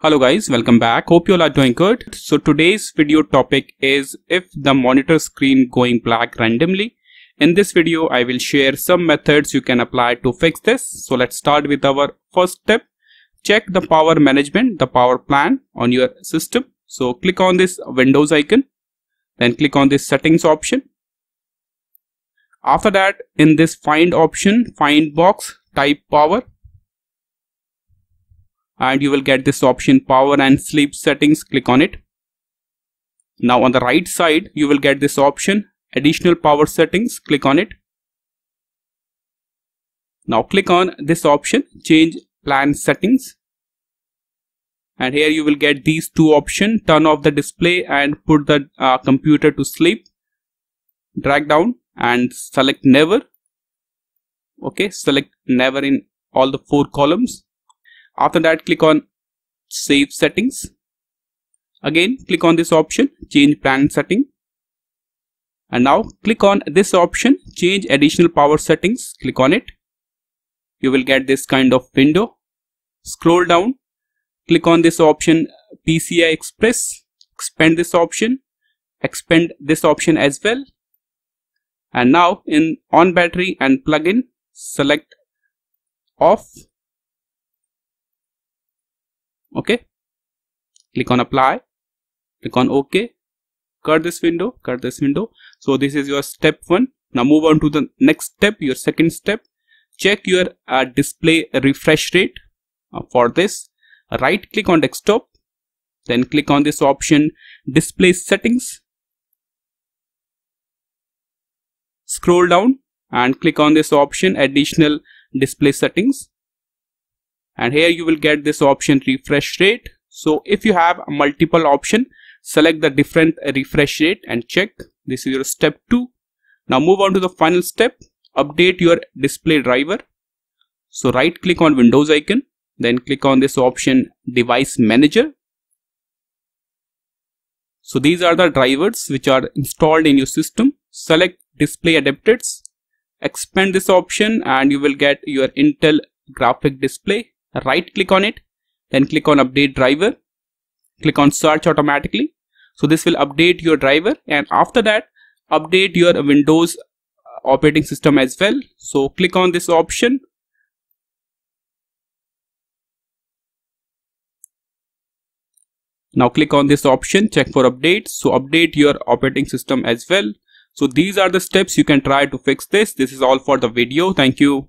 Hello guys, welcome back. Hope you all are doing good. So today's video topic is if the monitor screen going black randomly. In this video, I will share some methods you can apply to fix this. So let's start with our first step. Check the power management, the power plan on your system. So click on this Windows icon, then click on this settings option. After that, in this find option, find box, type power and you will get this option power and sleep settings. Click on it. Now on the right side you will get this option additional power settings. Click on it. Now click on this option change plan settings. And here you will get these two options turn off the display and put the uh, computer to sleep. Drag down and select never. Okay select never in all the four columns after that, click on Save Settings. Again, click on this option, Change Plan Setting. And now click on this option, Change Additional Power Settings. Click on it. You will get this kind of window. Scroll down, click on this option, PCI Express. Expand this option. Expand this option as well. And now in on battery and plug-in, select off okay? Click on apply. Click on ok. Cut this window. Cut this window. So this is your step one. Now move on to the next step your second step. Check your uh, display refresh rate uh, for this. Right click on desktop. Then click on this option display settings. Scroll down and click on this option additional display settings and here you will get this option refresh rate. So if you have multiple option select the different refresh rate and check. This is your step 2 now move on to the final step. Update your display driver. So right click on windows icon then click on this option device manager. So these are the drivers which are installed in your system. Select display adapters expand this option and you will get your intel graphic display right click on it then click on update driver. Click on search automatically. So this will update your driver. And after that update your windows uh, operating system as well. So click on this option. Now click on this option check for updates. So update your operating system as well. So these are the steps you can try to fix this. This is all for the video. Thank you